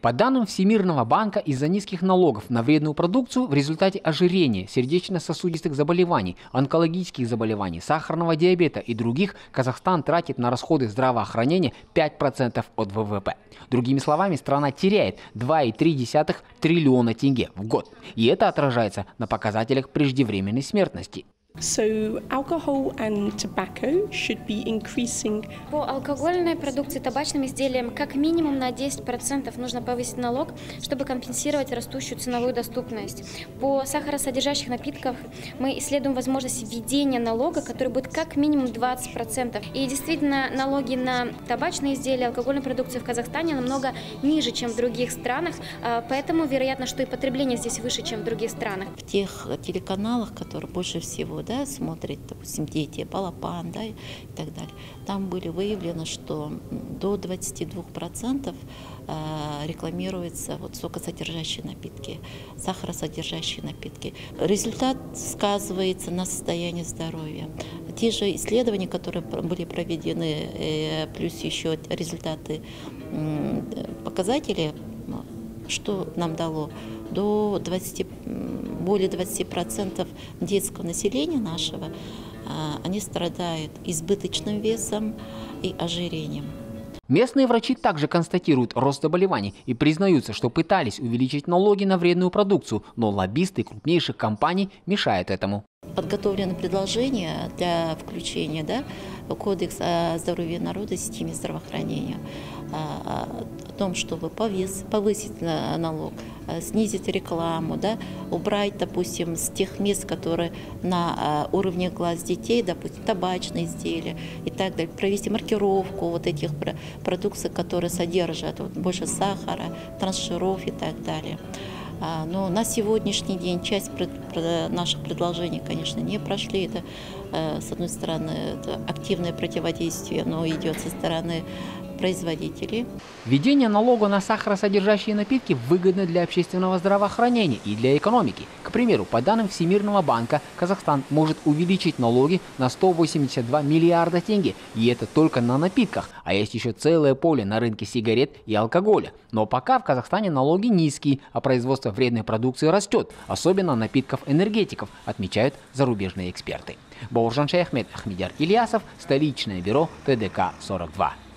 По данным Всемирного банка, из-за низких налогов на вредную продукцию в результате ожирения, сердечно-сосудистых заболеваний, онкологических заболеваний, сахарного диабета и других Казахстан тратит на расходы здравоохранения 5% от ВВП. Другими словами, страна теряет 2,3 триллиона тенге в год. И это отражается на показателях преждевременной смертности. So alcohol and tobacco should be increasing. По алкогольной продукции, табачным изделиям как минимум на 10% нужно повысить налог, чтобы компенсировать растущую ценовую доступность. По сахаросодержащих напитках мы исследуем возможность введения налога, который будет как минимум 20%. И действительно, налоги на табачные изделия, алкогольную продукцию в Казахстане намного ниже, чем в других странах, а, поэтому вероятно, что и потребление здесь выше, чем в других странах. В тех телеканалах, которые больше всего да, смотрят, допустим, дети, балапан, да, и так далее. Там были выявлено, что до 22% э, рекламируются вот сокосодержащие напитки, сахаросодержащие напитки. Результат сказывается на состоянии здоровья. Те же исследования, которые были проведены, э, плюс еще результаты показатели, что нам дало до 20 более 20% детского населения нашего, а, они страдают избыточным весом и ожирением. Местные врачи также констатируют рост заболеваний и признаются, что пытались увеличить налоги на вредную продукцию, но лоббисты крупнейших компаний мешают этому. Подготовлено предложение для включения да, в Кодекс о здоровья народа системе здравоохранения о том, чтобы повысить налог, снизить рекламу, да, убрать, допустим, с тех мест, которые на уровне глаз детей, допустим, табачные изделия и так далее, провести маркировку вот этих продукций, которые содержат вот, больше сахара, трансжиров и так далее. Но на сегодняшний день часть наших предложений, конечно, не прошли. Это, э, с одной стороны, это активное противодействие, но идет со стороны производителей. Введение налога на сахаросодержащие напитки выгодно для общественного здравоохранения и для экономики. К примеру, по данным Всемирного банка, Казахстан может увеличить налоги на 182 миллиарда тенге. И это только на напитках. А есть еще целое поле на рынке сигарет и алкоголя. Но пока в Казахстане налоги низкие, а производство вредной продукции растет. Особенно напитков энергетиков, отмечают зарубежные эксперты. Бауржан Шейхмед, Ахмедяр Ильясов, столичное бюро ТДК-42.